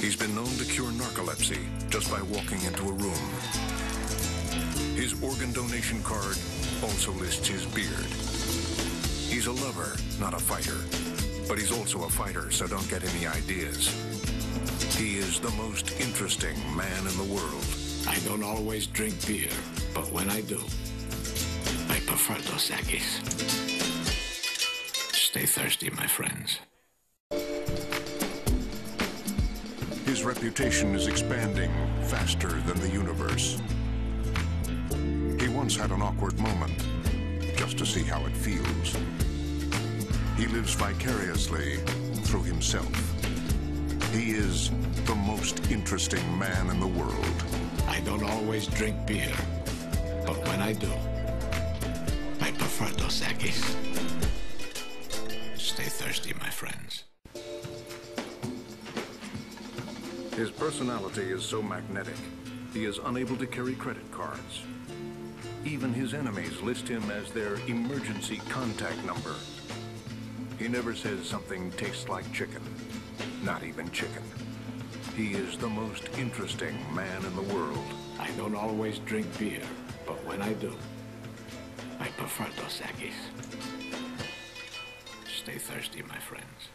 He's been known to cure narcolepsy just by walking into a room. His organ donation card also lists his beard. He's a lover, not a fighter. But he's also a fighter, so don't get any ideas. He is the most interesting man in the world. I don't always drink beer, but when I do, I prefer Dos Equis. Stay thirsty, my friends. His reputation is expanding faster than the universe. He once had an awkward moment, just to see how it feels. He lives vicariously through himself. He is the most interesting man in the world. I don't always drink beer, but when I do, I prefer Dos Equis. Stay thirsty, my friends. His personality is so magnetic, he is unable to carry credit cards. Even his enemies list him as their emergency contact number. He never says something tastes like chicken. Not even chicken. He is the most interesting man in the world. I don't always drink beer, but when I do, I prefer Dos Equis. Stay thirsty, my friends.